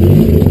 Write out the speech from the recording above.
you